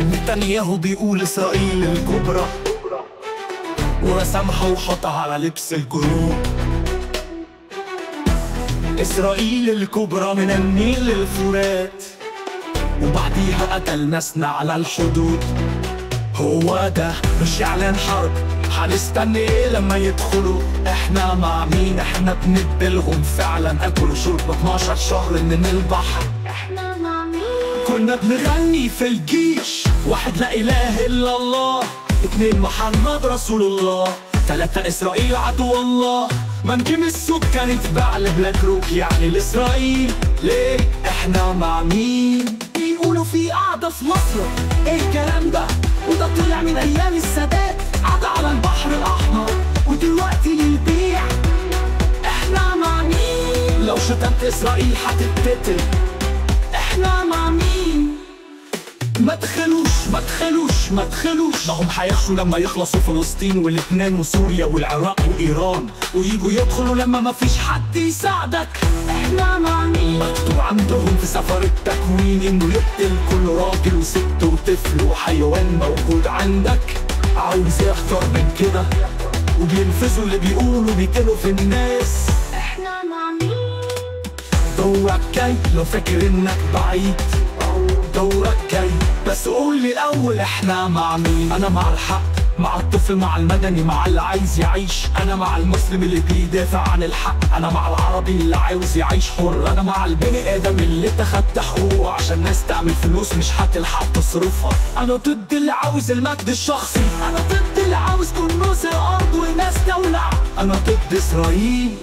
نتنياهو بيقول إسرائيل الكبرى. ورسمها وحطها على لبس الجروب إسرائيل الكبرى من النيل للفرات وبعديها قتل ناسنا على الحدود. هو ده مش إعلان حرب. هنستنى إيه لما يدخلوا؟ إحنا مع مين؟ إحنا بندبلهم فعلا. أكل وشرب 12 شهر من البحر. إحنا كنا بنغني في الجيش. واحد لا إله إلا الله اتنين محمد رسول الله تلاتة إسرائيل عدو الله. منجم السوق كانت باع روك يعني لإسرائيل. ليه؟ إحنا مع مين؟ بيقولوا في قعدة في مصر. إيه الكلام ده؟ وده طلع من أيام السادات. قعدة على البحر الأحمر. ودلوقتي للبيع. إحنا مع مين؟ لو شتمت إسرائيل هتتقتل. إحنا مع مين؟ ما تخلوش ما تخلوش ما تخلوش. ما هم هيخشوا لما يخلصوا فلسطين ولبنان وسوريا والعراق وإيران. ويجوا يدخلوا لما ما فيش حد يساعدك. إحنا مع مين مكتوب عندهم في سفر التكوين إنه يقتل كل راجل وست وطفل وحيوان موجود عندك. عاوز إيه أكتر من كده. وبينفذوا اللي بيقولوا بيقتلوا في الناس. إحنا مع مين دورك جاي لو فاكر إنك بعيد. دورك بس قول لي الأول إحنا مع مين؟ أنا مع الحق مع الطفل مع المدني مع اللي عايز يعيش. أنا مع المسلم اللي بيدافع عن الحق. أنا مع العربي اللي عاوز يعيش حر. أنا مع البني آدم اللي اتخذ حقوقه عشان ناس تعمل فلوس مش هتلحق تصرفها. أنا ضد اللي عاوز المجد الشخصي. أنا ضد اللي عاوز كنوز الأرض وناس تولع. أنا ضد إسرائيل.